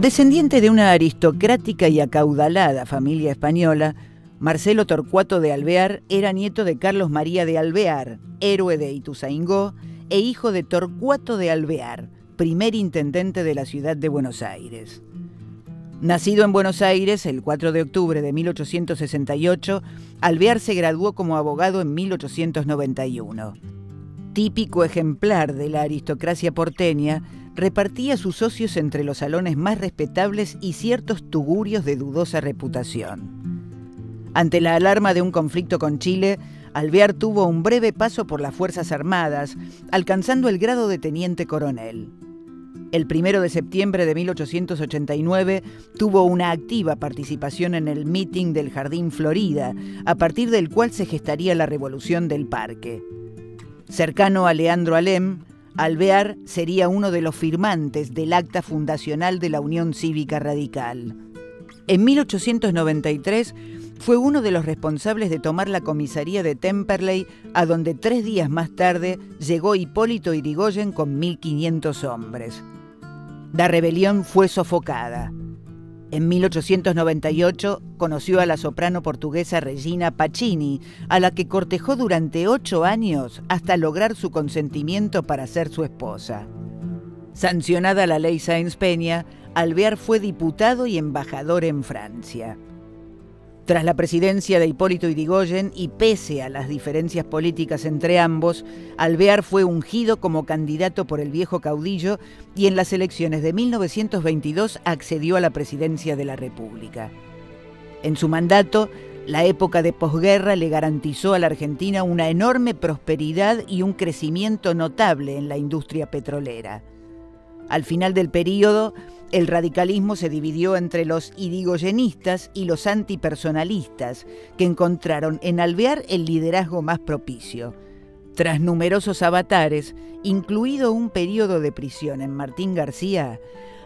Descendiente de una aristocrática y acaudalada familia española, Marcelo Torcuato de Alvear era nieto de Carlos María de Alvear, héroe de Ituzaingó, e hijo de Torcuato de Alvear, primer intendente de la ciudad de Buenos Aires. Nacido en Buenos Aires el 4 de octubre de 1868, Alvear se graduó como abogado en 1891. Típico ejemplar de la aristocracia porteña, repartía sus socios entre los salones más respetables y ciertos tugurios de dudosa reputación. Ante la alarma de un conflicto con Chile, Alvear tuvo un breve paso por las Fuerzas Armadas, alcanzando el grado de teniente coronel. El primero de septiembre de 1889 tuvo una activa participación en el meeting del Jardín Florida, a partir del cual se gestaría la revolución del parque. Cercano a Leandro Alem, Alvear sería uno de los firmantes del acta fundacional de la Unión Cívica Radical. En 1893 fue uno de los responsables de tomar la comisaría de Temperley, a donde tres días más tarde llegó Hipólito Irigoyen con 1.500 hombres. La rebelión fue sofocada. En 1898 conoció a la soprano portuguesa Regina Pacini, a la que cortejó durante ocho años hasta lograr su consentimiento para ser su esposa. Sancionada la ley Sáenz Peña, Alvear fue diputado y embajador en Francia. Tras la presidencia de Hipólito Yrigoyen y pese a las diferencias políticas entre ambos, Alvear fue ungido como candidato por el viejo caudillo y en las elecciones de 1922 accedió a la presidencia de la República. En su mandato, la época de posguerra le garantizó a la Argentina una enorme prosperidad y un crecimiento notable en la industria petrolera. Al final del período, el radicalismo se dividió entre los idigoyenistas y los antipersonalistas, que encontraron en Alvear el liderazgo más propicio. Tras numerosos avatares, incluido un periodo de prisión en Martín García,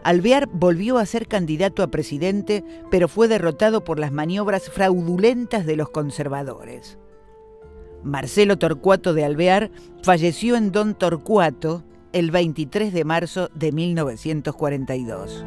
Alvear volvió a ser candidato a presidente, pero fue derrotado por las maniobras fraudulentas de los conservadores. Marcelo Torcuato de Alvear falleció en Don Torcuato, el 23 de marzo de 1942.